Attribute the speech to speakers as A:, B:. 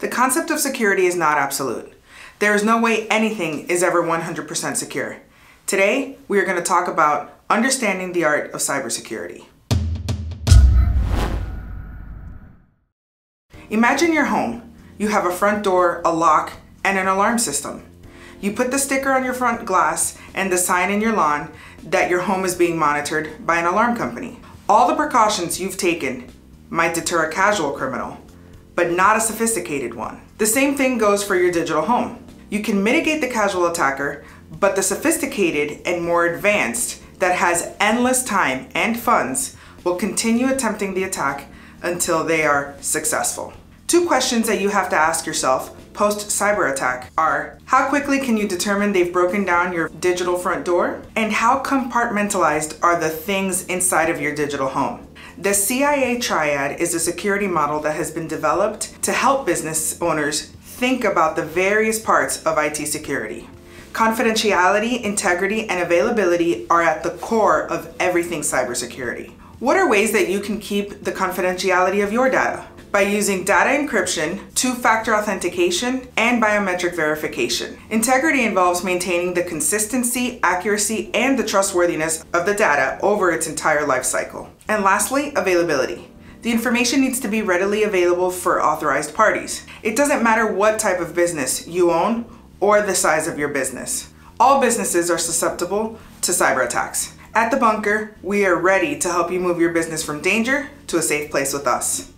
A: The concept of security is not absolute. There is no way anything is ever 100% secure. Today, we are going to talk about understanding the art of cybersecurity. Imagine your home. You have a front door, a lock, and an alarm system. You put the sticker on your front glass and the sign in your lawn that your home is being monitored by an alarm company. All the precautions you've taken might deter a casual criminal, but not a sophisticated one. The same thing goes for your digital home. You can mitigate the casual attacker, but the sophisticated and more advanced that has endless time and funds will continue attempting the attack until they are successful. Two questions that you have to ask yourself post cyber attack are how quickly can you determine they've broken down your digital front door? And how compartmentalized are the things inside of your digital home? The CIA Triad is a security model that has been developed to help business owners think about the various parts of IT security. Confidentiality, integrity, and availability are at the core of everything cybersecurity. What are ways that you can keep the confidentiality of your data? By using data encryption, two-factor authentication, and biometric verification. Integrity involves maintaining the consistency, accuracy, and the trustworthiness of the data over its entire life cycle. And lastly, availability. The information needs to be readily available for authorized parties. It doesn't matter what type of business you own or the size of your business. All businesses are susceptible to cyber attacks. At The Bunker, we are ready to help you move your business from danger to a safe place with us.